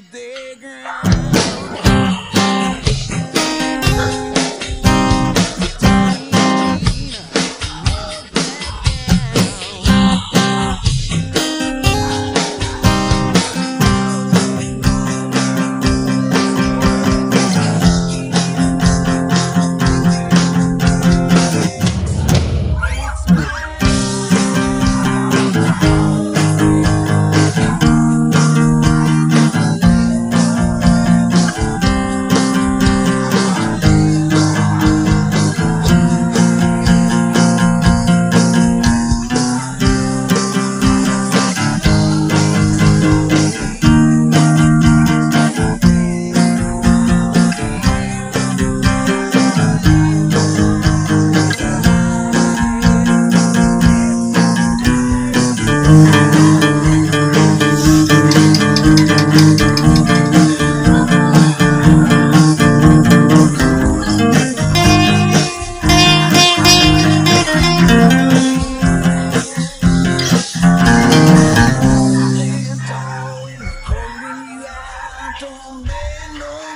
The. don't make no